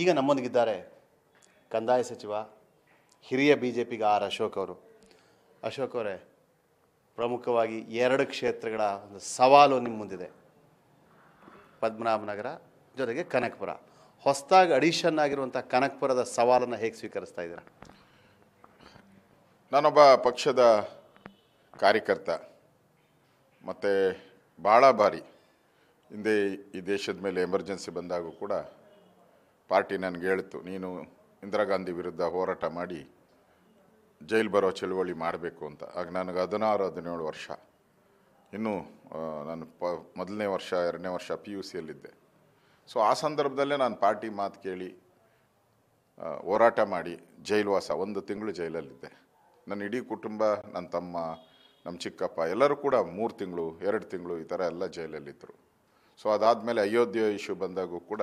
ಈಗ ನಮ್ಮೊಂದಿಗಿದ್ದಾರೆ ಕಂದಾಯ ಸಚಿವ, ಹಿರಿಯ ಬಿ ಜೆ ಪಿಗೆ ಆರ್ ಅಶೋಕ್ ಅವರು. ಅಶೋಕ್ ಅವರೇ, ಪ್ರಮುಖವಾಗಿ ಎರಡು ಕ್ಷೇತ್ರಗಳ ಒಂದು ಸವಾಲು ನಿಮ್ಮ ಮುಂದಿದೆ. ಪದ್ಮನಾಭನಗರ ಜೊತೆಗೆ ಕನಕಪುರ. ಹೊಸದಾಗಿ ಅಡಿಷನ್ ಆಗಿರುವಂಥ ಕನಕಪುರದ ಸವಾಲನ್ನು ಹೇಗೆ ಸ್ವೀಕರಿಸ್ತಾ ಇದ್ದೀರಾ? ನಾನೊಬ್ಬ ಪಕ್ಷದ ಕಾರ್ಯಕರ್ತ, ಮತ್ತು ಭಾಳ ಬಾರಿ ಹಿಂದೆ ಈ ದೇಶದ ಮೇಲೆ ಎಮರ್ಜೆನ್ಸಿ ಬಂದಾಗೂ ಕೂಡ ಪಾರ್ಟಿ ನನಗೆ ಹೇಳ್ತು, ನೀನು ಇಂದಿರಾ ಗಾಂಧಿ ವಿರುದ್ಧ ಹೋರಾಟ ಮಾಡಿ, ಜೈಲು ಬರೋ ಚಳುವಳಿ ಮಾಡಬೇಕು ಅಂತ. ಆಗ ನನಗೆ ಹದಿನಾರು, ಹದಿನೇಳು ವರ್ಷ. ಇನ್ನೂ ನಾನು ಪ, ಮೊದಲನೇ ವರ್ಷ, ಎರಡನೇ ವರ್ಷ ಪಿ ಯು ಸಿಯಲ್ಲಿದ್ದೆ ಸೊ ಆ ಸಂದರ್ಭದಲ್ಲೇ ನಾನು ಪಾರ್ಟಿ ಮಾತು ಕೇಳಿ ಹೋರಾಟ ಮಾಡಿ ಜೈಲ್ವಾಸ ಒಂದು ತಿಂಗಳು ಜೈಲಲ್ಲಿದ್ದೆ. ನನ್ನ ಇಡೀ ಕುಟುಂಬ, ನನ್ನ ತಮ್ಮ, ನಮ್ಮ ಚಿಕ್ಕಪ್ಪ, ಎಲ್ಲರೂ ಕೂಡ ಮೂರು ತಿಂಗಳು, ಎರಡು ತಿಂಗಳು ಈ ಥರ ಎಲ್ಲ ಜೈಲಲ್ಲಿದ್ದರು. ಸೊ ಅದಾದಮೇಲೆ ಅಯೋಧ್ಯೆ ಇಶ್ಯೂ ಬಂದಾಗೂ ಕೂಡ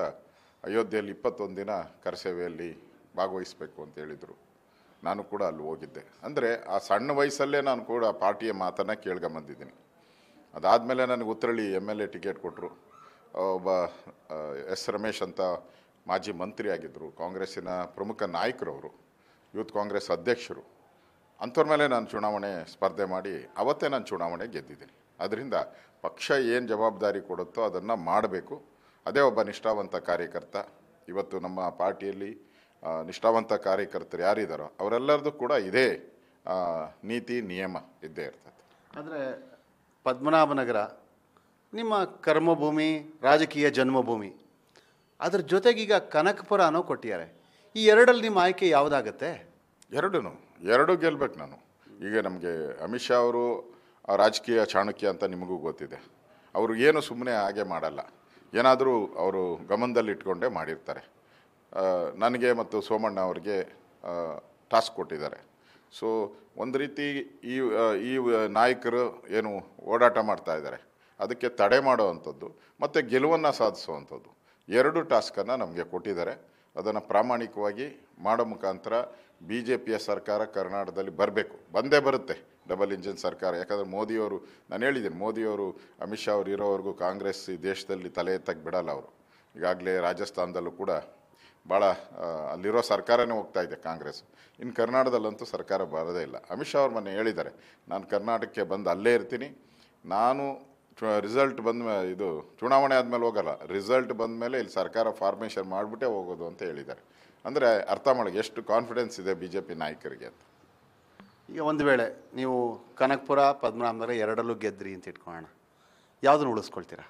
ಅಯೋಧ್ಯೆಯಲ್ಲಿ ಇಪ್ಪತ್ತೊಂದು ದಿನ ಕರಸೇವೆಯಲ್ಲಿ ಭಾಗವಹಿಸಬೇಕು ಅಂತ ಹೇಳಿದರು. ನಾನು ಕೂಡ ಅಲ್ಲಿ ಹೋಗಿದ್ದೆ. ಅಂದರೆ ಆ ಸಣ್ಣ ವಯಸ್ಸಲ್ಲೇ ನಾನು ಕೂಡ ಪಾರ್ಟಿಯ ಮಾತನ್ನು ಕೇಳ್ಕೊಂಬಂದಿದ್ದೀನಿ. ಅದಾದಮೇಲೆ ನನಗೆ Uttarahalli M L A ticket ಕೊಟ್ಟರು ಒಬ್ಬ ಎಸ್ ರಮೇಶ್ ಅಂತ ಮಾಜಿ ಮಂತ್ರಿ ಆಗಿದ್ದರು ಕಾಂಗ್ರೆಸ್ಸಿನ ಪ್ರಮುಖ ನಾಯಕರು ಅವರು, ಯೂತ್ ಕಾಂಗ್ರೆಸ್ ಅಧ್ಯಕ್ಷರು. ಅಂಥವ್ರ ಮೇಲೆ ನಾನು ಚುನಾವಣೆ ಸ್ಪರ್ಧೆ ಮಾಡಿ ಅವತ್ತೇ ನಾನು ಚುನಾವಣೆ ಗೆದ್ದಿದ್ದೀನಿ. ಅದರಿಂದ ಪಕ್ಷ ಏನು ಜವಾಬ್ದಾರಿ ಕೊಡುತ್ತೋ ಅದನ್ನು ಮಾಡಬೇಕು. ಅದೇ ಒಬ್ಬ ನಿಷ್ಠಾವಂತ ಕಾರ್ಯಕರ್ತ. ಇವತ್ತು ನಮ್ಮ ಪಾರ್ಟಿಯಲ್ಲಿ ನಿಷ್ಠಾವಂತ ಕಾರ್ಯಕರ್ತರು ಯಾರಿದ್ದಾರೋ ಅವರೆಲ್ಲರದ್ದು ಕೂಡ ಇದೇ ನೀತಿ ನಿಯಮ ಇದ್ದೇ ಇರ್ತದೆ. ಆದರೆ ಪದ್ಮನಾಭನಗರ ನಿಮ್ಮ ಕರ್ಮಭೂಮಿ ರಾಜಕೀಯ ಜನ್ಮಭೂಮಿ ಅದ್ರ ಜೊತೆಗೀಗ ಕನಕಪುರ ಅನ್ನೋ ಕೊಟ್ಟಿದ್ದಾರೆ. ಈ ಎರಡಲ್ಲಿ ನಿಮ್ಮ ಆಯ್ಕೆ ಯಾವುದಾಗತ್ತೆ? ಎರಡೂ ಎರಡೂ ಗೆಲ್ಬೇಕು ನಾನು. ಈಗ ನಮಗೆ ಅಮಿತ್ ಶಾ ಅವರು ರಾಜಕೀಯ ಚಾಣಕ್ಯ ಅಂತ ನಿಮಗೂ ಗೊತ್ತಿದೆ. ಅವರು ಏನು ಸುಮ್ಮನೆ ಹಾಗೆ ಮಾಡಲ್ಲ. ಏನಾದರೂ ಅವರು ಗಮನದಲ್ಲಿ ಇಟ್ಕೊಂಡೇ ಮಾಡಿರ್ತಾರೆ ನನಗೆ ಮತ್ತು ಸೋಮಣ್ಣ ಅವರಿಗೆ ಟಾಸ್ಕ್ ಕೊಟ್ಟಿದ್ದಾರೆ. ಸೊ, ಒಂದು ರೀತಿ ಈ ಈ ನಾಯಕರು ಏನು ಓಡಾಟ ಮಾಡ್ತಾ ಇದ್ದಾರೆ. ಅದಕ್ಕೆ ತಡೆ ಮಾಡುವಂಥದ್ದು ಮತ್ತು ಗೆಲುವನ್ನು ಸಾಧಿಸುವಂಥದ್ದು ಎರಡು ಟಾಸ್ಕನ್ನು ನಮಗೆ ಕೊಟ್ಟಿದ್ದಾರೆ. ಅದನ್ನು ಪ್ರಾಮಾಣಿಕವಾಗಿ ಮಾಡೋ ಮುಖಾಂತರ ಬಿ ಜೆ ಪಿಯ ಸರ್ಕಾರ ಕರ್ನಾಟಕದಲ್ಲಿ ಬರಬೇಕು. ಬಂದೇ ಬರುತ್ತೆ. ಡಬಲ್ ಇಂಜಿನ್ ಸರ್ಕಾರ. ಯಾಕಂದರೆ ಮೋದಿಯವರು, ನಾನು ಹೇಳಿದ್ದೀನಿ, ಮೋದಿಯವರು, ಅಮಿತ್ ಶಾ ಅವರು ಇರೋವರೆಗೂ ಕಾಂಗ್ರೆಸ್ ಈ ದೇಶದಲ್ಲಿ ತಲೆ ಎತ್ತಕ್ಕೆ ಬಿಡಲ್ಲ ಅವರು. ಈಗಾಗಲೇ ರಾಜಸ್ಥಾನದಲ್ಲೂ ಕೂಡ ಭಾಳ ಅಲ್ಲಿರೋ ಸರ್ಕಾರನೇ ಹೋಗ್ತಾ ಇದೆ ಕಾಂಗ್ರೆಸ್. ಇನ್ನು ಕರ್ನಾಟಕದಲ್ಲಂತೂ ಸರ್ಕಾರ ಬರೋದೇ ಇಲ್ಲ. ಅಮಿತ್ ಶಾ ಅವ್ರು ಮೊನ್ನೆ ಹೇಳಿದ್ದಾರೆ, ನಾನು ಕರ್ನಾಟಕಕ್ಕೆ ಬಂದು ಅಲ್ಲೇ ಇರ್ತೀನಿ. ನಾನು ರಿಸಲ್ಟ್ ಬಂದ ಇದು ಚುನಾವಣೆ ಆದಮೇಲೆ ಹೋಗಲ್ಲ. ರಿಸಲ್ಟ್ ಬಂದ ಮೇಲೆ ಇಲ್ಲಿ ಸರ್ಕಾರ ಫಾರ್ಮೇಷನ್ ಮಾಡಿಬಿಟ್ಟೇ ಹೋಗೋದು ಅಂತ ಹೇಳಿದ್ದಾರೆ. ಅಂದರೆ ಅರ್ಥ ಮಾಡಿ ಎಷ್ಟು ಕಾನ್ಫಿಡೆನ್ಸ್ ಇದೆ ಬಿ ಜೆ ಪಿ ನಾಯಕರಿಗೆ ಅಂತ. ಈಗ ಒಂದು ವೇಳೆ ನೀವು ಕನಕಪುರ ಪದ್ಮನಾಭನಗರ ಎರಡಲ್ಲೂ ಗೆದ್ರಿ ಅಂತ ಇಟ್ಕೊಳ್ಳೋಣ. ಯಾವುದನ್ನು ಉಳಿಸ್ಕೊಳ್ತೀರಾ?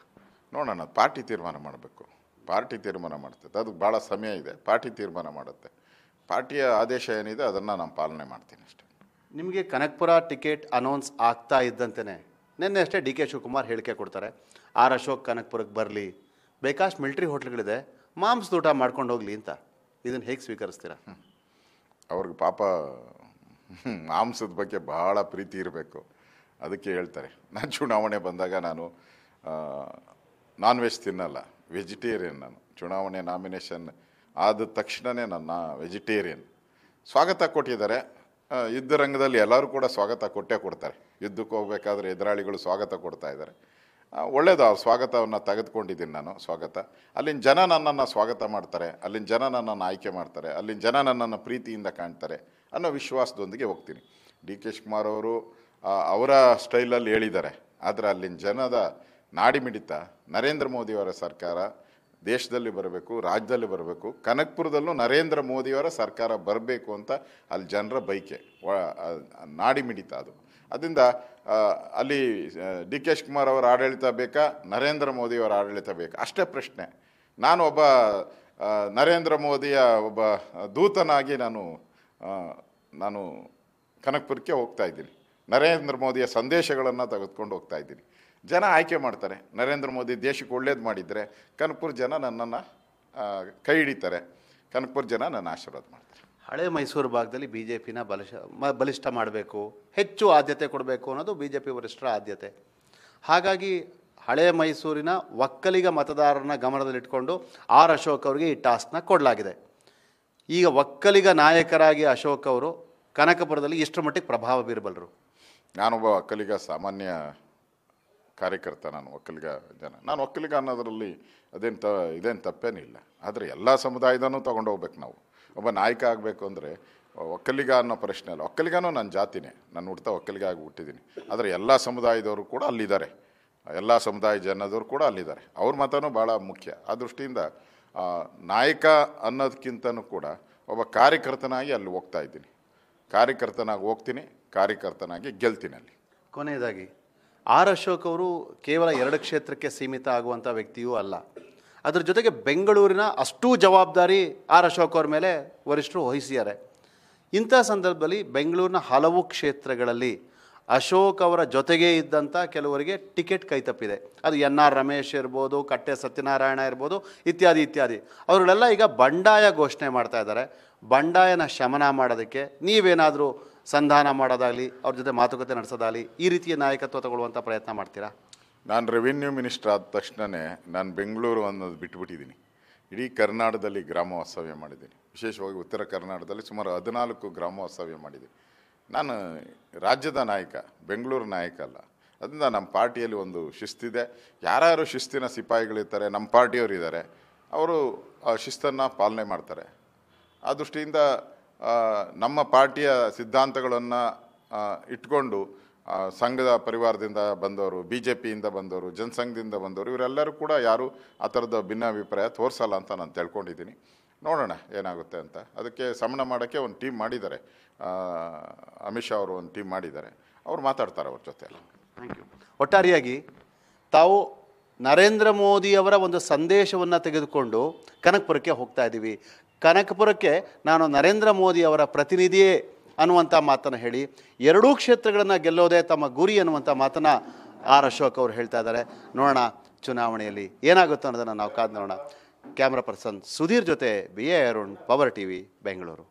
ನೋಡೋಣ ಪಾರ್ಟಿ ತೀರ್ಮಾನ ಮಾಡಬೇಕು. ಪಾರ್ಟಿ ತೀರ್ಮಾನ ಮಾಡ್ತದೆ. ಅದಕ್ಕೆ ಭಾಳ ಸಮಯ ಇದೆ. ಪಾರ್ಟಿ ತೀರ್ಮಾನ ಮಾಡುತ್ತೆ. ಪಾರ್ಟಿಯ ಆದೇಶ ಏನಿದೆ ಅದನ್ನು ನಾನು ಪಾಲನೆ ಮಾಡ್ತೀನಿ ಅಷ್ಟೇ. ನಿಮಗೆ ಕನಕಪುರ ಟಿಕೆಟ್ ಅನೌನ್ಸ್ ಆಗ್ತಾ ಇದ್ದಂತೆಯೇ ನಿನ್ನೆ ಅಷ್ಟೇ ಡಿ ಕೆ ಶಿವಕುಮಾರ್ ಹೇಳಿಕೆ ಕೊಡ್ತಾರೆ. ಆರ್ ಅಶೋಕ್ ಕನಕಪುರಕ್ಕೆ ಬರಲಿ. ಬೇಕಾಷ್ಟು ಮಿಲ್ಟ್ರಿ ಹೋಟ್ಲ್ಗಳಿದೆ. ಮಾಂಸದೂಟ ಮಾಡ್ಕೊಂಡು ಹೋಗ್ಲಿ ಅಂತ. ಇದನ್ನು ಹೇಗೆ ಸ್ವೀಕರಿಸ್ತೀರಾ? ಅವ್ರಿಗೆ ಪಾಪ ಮಾಂಸದ ಬಗ್ಗೆ ಬಹಳ ಪ್ರೀತಿ ಇರಬೇಕು. ಅದಕ್ಕೆ ಹೇಳ್ತಾರೆ. ನಾನು ಚುನಾವಣೆ ಬಂದಾಗ ನಾನು ನಾನ್ ವೆಜ್ ತಿನ್ನಲ್ಲ ವೆಜಿಟೇರಿಯನ್ ನಾನು. ಚುನಾವಣೆ ನಾಮಿನೇಷನ್ ಆದ ತಕ್ಷಣವೇ ನನ್ನ ವೆಜಿಟೇರಿಯನ್ ಸ್ವಾಗತ ಕೊಟ್ಟಿದ್ದಾರೆ. ಯುದ್ಧ ರಂಗದಲ್ಲಿ ಎಲ್ಲರೂ ಕೂಡ ಸ್ವಾಗತ ಕೊಟ್ಟೇ ಕೊಡ್ತಾರೆ. ಯುದ್ಧಕ್ಕೆ ಹೋಗಬೇಕಾದ್ರೆ ಎದುರಾಳಿಗಳು ಸ್ವಾಗತ ಕೊಡ್ತಾ ಇದ್ದಾರೆ. ಒಳ್ಳೆಯದು ಆ ಸ್ವಾಗತವನ್ನು ತೆಗೆದುಕೊಂಡಿದ್ದೀನಿ ನಾನು, ಸ್ವಾಗತ. ಅಲ್ಲಿನ ಜನ ನನ್ನನ್ನು ಸ್ವಾಗತ ಮಾಡ್ತಾರೆ. ಅಲ್ಲಿನ ಜನ ನನ್ನನ್ನು ಆಯ್ಕೆ ಮಾಡ್ತಾರೆ. ಅಲ್ಲಿನ ಜನ ನನ್ನನ್ನು ಪ್ರೀತಿಯಿಂದ ಕಾಣ್ತಾರೆ. ಅನ್ನೋ ವಿಶ್ವಾಸದೊಂದಿಗೆ ಹೋಗ್ತೀನಿ. ಡಿ. ಕೆ. ಶಿವಕುಮಾರ್ ಅವರು ಅವರ ಸ್ಟೈಲಲ್ಲಿ ಹೇಳಿದ್ದಾರೆ. ಆದರೆ ಅಲ್ಲಿನ ಜನದ ನಾಡಿಮಿಡಿತ ನರೇಂದ್ರ ಮೋದಿಯವರ ಸರ್ಕಾರ ದೇಶದಲ್ಲಿ ಬರಬೇಕು, ರಾಜ್ಯದಲ್ಲಿ ಬರಬೇಕು, ಕನಕ್ಪುರದಲ್ಲೂ ನರೇಂದ್ರ ಮೋದಿಯವರ ಸರ್ಕಾರ ಬರಬೇಕು ಅಂತ ಅಲ್ಲಿ ಜನರ ಬೈಕೆ. ನಾಡಿಮಿಡಿತ ನಾಡಿ ಮಿಡಿತ ಅದು. ಅದರಿಂದ ಅಲ್ಲಿ ಡಿ. ಕೆ. ಶಿವಕುಮಾರ್ ಅವರ ಆಡಳಿತ ಬೇಕಾ? ನರೇಂದ್ರ ಮೋದಿಯವರ ಆಡಳಿತ ಬೇಕಾ? ಅಷ್ಟೇ ಪ್ರಶ್ನೆ. ನಾನು ಒಬ್ಬ ನರೇಂದ್ರ ಮೋದಿಯ ಒಬ್ಬ ದೂತನಾಗಿ ನಾನು ನಾನು ಕನಕ್ಪುರಕ್ಕೆ ಹೋಗ್ತಾ ಇದ್ದೀನಿ. ನರೇಂದ್ರ ಮೋದಿಯ ಸಂದೇಶಗಳನ್ನು ತೆಗೆದುಕೊಂಡು ಹೋಗ್ತಾ ಇದ್ದೀನಿ. ಜನ ಆಯ್ಕೆ ಮಾಡ್ತಾರೆ. ನರೇಂದ್ರ ಮೋದಿ ದೇಶಕ್ಕೆ ಒಳ್ಳೇದು ಮಾಡಿದರೆ ಕನಕ್ಪುರ ಜನ ನನ್ನನ್ನು ಕೈ ಹಿಡಿತಾರೆ. ಕನಕ್ಪುರ ಜನ ನನ್ನ ಆಶೀರ್ವಾದ ಮಾಡ್ತಾರೆ. ಹಳೆ ಮೈಸೂರು ಭಾಗದಲ್ಲಿ ಬಿ ಜೆ ಪಿನ ಬಲಿಷ ಬಲಿಷ್ಠ ಮಾಡಬೇಕು, ಹೆಚ್ಚು ಆದ್ಯತೆ ಕೊಡಬೇಕು ಅನ್ನೋದು ಬಿ ಜೆ ಪಿ ವರಿಷ್ಠರ ಆದ್ಯತೆ. ಹಾಗಾಗಿ ಹಳೆ ಮೈಸೂರಿನ ಒಕ್ಕಲಿಗ ಮತದಾರರನ್ನ ಗಮನದಲ್ಲಿಟ್ಕೊಂಡು ಆರ್ ಅಶೋಕ್ ಅವರಿಗೆ ಈ ಟಾಸ್ಕ್ನ ಕೊಡಲಾಗಿದೆ. ಈಗ ಒಕ್ಕಲಿಗ ನಾಯಕರಾಗಿ ಅಶೋಕ್ ಅವರು ಕನಕಪುರದಲ್ಲಿ ಇಷ್ಟರ ಮಟ್ಟಿಗೆ ಪ್ರಭಾವ ಬೀರಬಲ್ಲರು ನಾನೊಬ್ಬ ಒಕ್ಕಲಿಗ, ಸಾಮಾನ್ಯ ಕಾರ್ಯಕರ್ತ ನಾನು, ಒಕ್ಕಲಿಗ ಜನ. ನಾನು ಒಕ್ಕಲಿಗ ಅನ್ನೋದರಲ್ಲಿ ಅದೇನು ತ, ಇದೇನು ತಪ್ಪೇನಿಲ್ಲ. ಆದರೆ ಎಲ್ಲ ಸಮುದಾಯದನೂ ತೊಗೊಂಡು ಹೋಗ್ಬೇಕು ನಾವು. ಒಬ್ಬ ನಾಯಕ ಆಗಬೇಕು ಅಂದರೆ ಒಕ್ಕಲಿಗ ಅನ್ನೋ ಪ್ರಶ್ನೆ ಅಲ್ಲ. ಒಕ್ಕಲಿಗನೂ ನನ್ನ ಜಾತಿನೇ. ನಾನು ಹುಡ್ತಾ ಒಕ್ಕಲಿಗ ಆಗಿ ಹುಟ್ಟಿದ್ದೀನಿ ಆದರೆ ಎಲ್ಲ ಸಮುದಾಯದವರು ಕೂಡ ಅಲ್ಲಿದ್ದಾರೆ. ಎಲ್ಲ ಸಮುದಾಯ ಜನದವರು ಕೂಡ ಅಲ್ಲಿದ್ದಾರೆ. ಅವ್ರ ಮತನೂ ಭಾಳ ಮುಖ್ಯ. ಆ ದೃಷ್ಟಿಯಿಂದ ನಾಯಕ ಅನ್ನೋದಕ್ಕಿಂತನೂ ಕೂಡ ಒಬ್ಬ ಕಾರ್ಯಕರ್ತನಾಗಿ ಅಲ್ಲಿ ಹೋಗ್ತಾ ಇದ್ದೀನಿ. ಕಾರ್ಯಕರ್ತನಾಗಿ ಹೋಗ್ತೀನಿ, ಕಾರ್ಯಕರ್ತನಾಗಿ ಗೆಲ್ತೀನಿ ಅಲ್ಲಿ ಕೊನೆಯದಾಗಿ, ಆರ್ ಅಶೋಕ್ ಅವರು ಕೇವಲ ಎರಡು ಕ್ಷೇತ್ರಕ್ಕೆ ಸೀಮಿತ ಆಗುವಂಥ ವ್ಯಕ್ತಿಯೂ ಅಲ್ಲ. ಅದರ ಜೊತೆಗೆ ಬೆಂಗಳೂರಿನ ಅಷ್ಟೂ ಜವಾಬ್ದಾರಿ ಆರ್ ಅಶೋಕ್ ಅವ್ರ ಮೇಲೆ ವರಿಷ್ಠರು ವಹಿಸಿದ್ದಾರೆ. ಇಂಥ ಸಂದರ್ಭದಲ್ಲಿ ಬೆಂಗಳೂರಿನ ಹಲವು ಕ್ಷೇತ್ರಗಳಲ್ಲಿ ಅಶೋಕ್ ಅವರ ಜೊತೆಗೇ ಇದ್ದಂಥ ಕೆಲವರಿಗೆ ಟಿಕೆಟ್ ಕೈತಪ್ಪಿದೆ. ಅದು ಎನ್ ಆರ್ ರಮೇಶ್ ಇರ್ಬೋದು, ಕಟ್ಟೆ ಸತ್ಯನಾರಾಯಣ ಇರ್ಬೋದು, ಇತ್ಯಾದಿ ಇತ್ಯಾದಿ. ಅವರುಗಳೆಲ್ಲ ಈಗ ಬಂಡಾಯ ಘೋಷಣೆ ಮಾಡ್ತಾ ಇದ್ದಾರೆ. ಬಂಡಾಯನ ಶಮನ ಮಾಡೋದಕ್ಕೆ ನೀವೇನಾದರೂ ಸಂಧಾನ ಮಾಡೋದಾಗಲಿ, ಅವ್ರ ಜೊತೆ ಮಾತುಕತೆ ನಡೆಸೋದಾಗಲಿ ಈ ರೀತಿಯ ನಾಯಕತ್ವ ತಗೊಳ್ಳುವಂಥ ಪ್ರಯತ್ನ ಮಾಡ್ತೀರಾ? ನಾನು ರೆವಿನ್ಯೂ ಮಿನಿಸ್ಟರ್ ಆದ ತಕ್ಷಣವೇ ನಾನು ಬೆಂಗಳೂರು ಅನ್ನೋದು ಬಿಟ್ಬಿಟ್ಟಿದ್ದೀನಿ. ಇಡೀ ಕರ್ನಾಟಕದಲ್ಲಿ ಗ್ರಾಮ ವಾಸ್ತವ್ಯ ಮಾಡಿದ್ದೀನಿ. ವಿಶೇಷವಾಗಿ ಉತ್ತರ ಕರ್ನಾಟಕದಲ್ಲಿ ಸುಮಾರು ಹದಿನಾಲ್ಕು ಗ್ರಾಮ ವಾಸ್ತವ್ಯ ಮಾಡಿದ್ದೀನಿ. ನಾನು ರಾಜ್ಯದ ನಾಯಕ, ಬೆಂಗಳೂರು ನಾಯಕ ಅಲ್ಲ. ಅದರಿಂದ ನಮ್ಮ ಪಾರ್ಟಿಯಲ್ಲಿ ಒಂದು ಶಿಸ್ತಿದೆ. ಯಾರ್ಯಾರು ಶಿಸ್ತಿನ ಸಿಪಾಯಿಗಳಿರ್ತಾರೆ, ನಮ್ಮ ಪಾರ್ಟಿಯವರು ಇದ್ದಾರೆ, ಅವರು ಆ ಶಿಸ್ತನ್ನು ಪಾಲನೆ ಮಾಡ್ತಾರೆ. ಆ ದೃಷ್ಟಿಯಿಂದ ನಮ್ಮ ಪಾರ್ಟಿಯ ಸಿದ್ಧಾಂತಗಳನ್ನು ಇಟ್ಕೊಂಡು ಸಂಘದ ಪರಿವಾರದಿಂದ ಬಂದವರು ಬಿ ಜೆ ಪಿಯಿಂದ ಬಂದವರು, ಜನಸಂಘದಿಂದ ಬಂದವರು, ಇವರೆಲ್ಲರೂ ಕೂಡ ಯಾರು ಆ ಥರದ ಭಿನ್ನಾಭಿಪ್ರಾಯ ತೋರಿಸಲ್ಲ ಅಂತ ನಾನು ತಿಳ್ಕೊಂಡಿದ್ದೀನಿ. ನೋಡೋಣ ಏನಾಗುತ್ತೆ ಅಂತ. ಅದಕ್ಕೆ ಸಮಣ ಮಾಡೋಕ್ಕೆ ಒಂದು ಟೀಮ್ ಮಾಡಿದ್ದಾರೆ. ಅಮಿತ್ ಶಾ ಅವರು ಒಂದು ಟೀಮ್ ಮಾಡಿದ್ದಾರೆ. ಅವ್ರು ಮಾತಾಡ್ತಾರೆ ಅವ್ರ ಜೊತೆ ಥ್ಯಾಂಕ್ ಯು ಒಟ್ಟಾರೆಯಾಗಿ ತಾವು ನರೇಂದ್ರ ಮೋದಿಯವರ ಒಂದು ಸಂದೇಶವನ್ನು ತೆಗೆದುಕೊಂಡು ಕನಕಪುರಕ್ಕೆ ಹೋಗ್ತಾ ಇದ್ದೀವಿ. ಕನಕಪುರಕ್ಕೆ ನಾನು ನರೇಂದ್ರ ಮೋದಿ ಅವರ ಪ್ರತಿನಿಧಿಯೇ ಅನ್ನುವಂಥ ಮಾತನ್ನು ಹೇಳಿ, ಎರಡೂ ಕ್ಷೇತ್ರಗಳನ್ನು ಗೆಲ್ಲೋದೇ ತಮ್ಮ ಗುರಿ ಅನ್ನುವಂಥ ಮಾತನ್ನು ಆರ್ ಅಶೋಕ್ ಅವರು ಹೇಳ್ತಾ ಇದ್ದಾರೆ. ನೋಡೋಣ ಚುನಾವಣೆಯಲ್ಲಿ ಏನಾಗುತ್ತೋ ಅನ್ನೋದನ್ನು ನಾವು ಕಾದು ನೋಡೋಣ. ಕ್ಯಾಮ್ರಾ ಪರ್ಸನ್ ಸುಧೀರ್ ಜೊತೆ B A Arun power TV Bengaluru